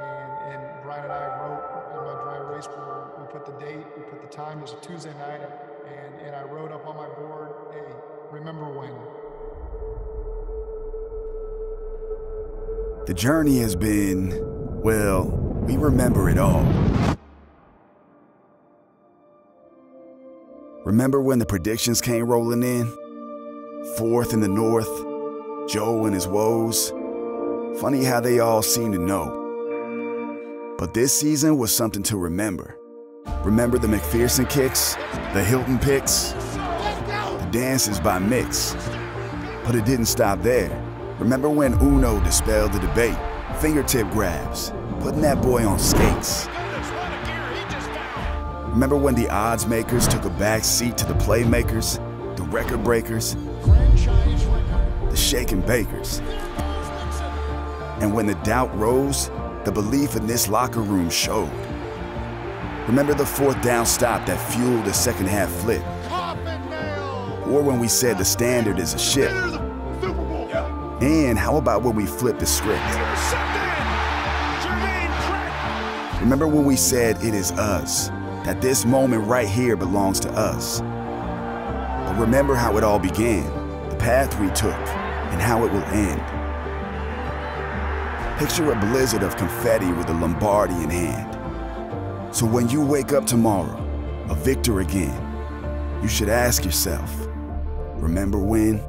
And, and Brian and I wrote on my dry erase board, we put the date, we put the time, it was a Tuesday night, and, and I wrote up on my board, hey, remember when? The journey has been, well, we remember it all. Remember when the predictions came rolling in? Fourth in the North, Joe and his woes. Funny how they all seem to know. But this season was something to remember. Remember the McPherson kicks, the Hilton picks, the dances by Mix. But it didn't stop there. Remember when Uno dispelled the debate? Fingertip grabs, putting that boy on skates. Remember when the odds makers took a back seat to the playmakers, the record breakers, the shaken bakers? And when the doubt rose, the belief in this locker room showed. Remember the fourth down stop that fueled the second half flip? Or when we said the standard is a ship? And how about when we flipped the script? Remember when we said it is us, that this moment right here belongs to us? But remember how it all began, the path we took, and how it will end. Picture a blizzard of confetti with a Lombardi in hand. So when you wake up tomorrow, a victor again, you should ask yourself, remember when?